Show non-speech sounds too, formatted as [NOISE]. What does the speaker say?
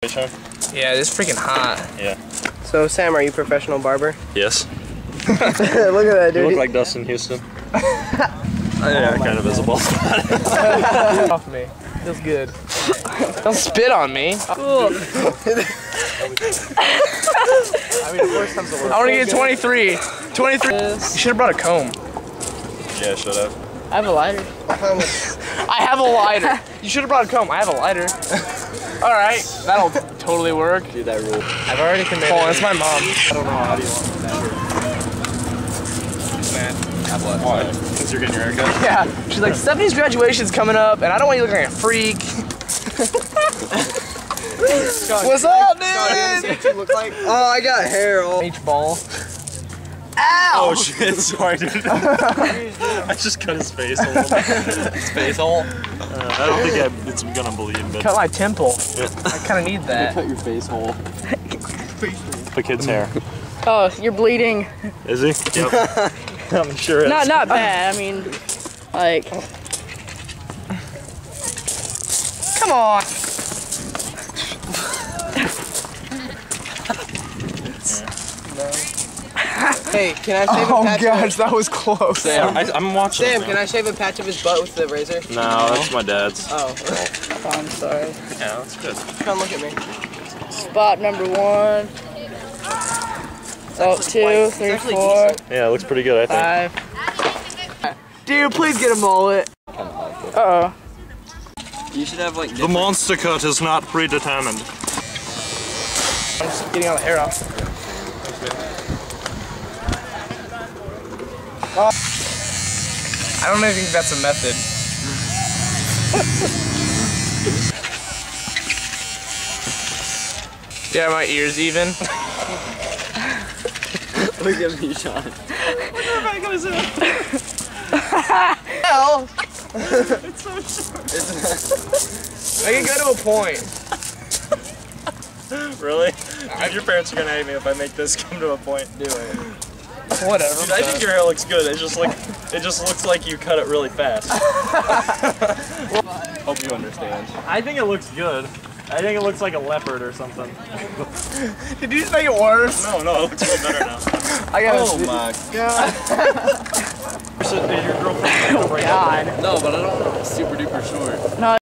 Yeah, it's freaking hot. Yeah. So Sam, are you a professional barber? Yes. [LAUGHS] [LAUGHS] Look at that, dude. You dude. look like Dustin Houston. [LAUGHS] yeah, oh kind of visible. Off me. Feels good. Don't spit on me. Cool. I mean, the worst comes to worst. I want to get 23. 23. You should have brought a comb. yeah, shut up. I have a lighter. I have a lighter. You should have brought a comb. I have a lighter. All right, that'll totally work. Do that rule. I've already committed. Oh, that's my mom. I don't know how do you want that Man, have left. Why? Because you're getting your haircut? [LAUGHS] Yeah, she's like, Stephanie's graduation's coming up, and I don't want you looking like a freak. [LAUGHS] What's up, dude? you look like? Oh, I got hair all. H ball. Oh [LAUGHS] shit, sorry dude. [LAUGHS] I just cut his face a little bit. His face hole. Uh, I don't think I, it's gonna bleed, but Cut my temple. I kind of need that. Cut your face hole. [LAUGHS] the kid's hair. Oh, you're bleeding. Is he? Yep. I'm sure it's. Not not bad. I mean, like Come on. Hey, can I shave a Oh patch? gosh, that was close. Sam, I, I'm watching. Sam, man. can I shave a patch of his butt with the razor? No, that's my dad's. Oh, [LAUGHS] I'm sorry. Yeah, that's good. come look at me. Spot number one. Oh, two, It's three, actually four, decent. Yeah, it looks pretty good, I think. five. Dude, please get a mullet. Uh oh. You should have like. The monster cut is not predetermined. I'm just getting all the hair off. Oh. I don't even think that's a method. [LAUGHS] yeah, my ears even. [LAUGHS] Look at me, Sean. Hell. It's so short. It's, I can go to a point. [LAUGHS] Really? Dude, your parents are gonna hate me if I make this come to a point. Do it. [LAUGHS] Whatever. Dude, I think your hair looks good. It just like it just looks like you cut it really fast. [LAUGHS] Hope you understand. I think it looks good. I think it looks like a leopard or something. [LAUGHS] Did you just make it worse? No, no, it looks way better now. I gotta. Oh my god. So, your girlfriend oh break up right now? God. No, but I don't. Super duper short. No,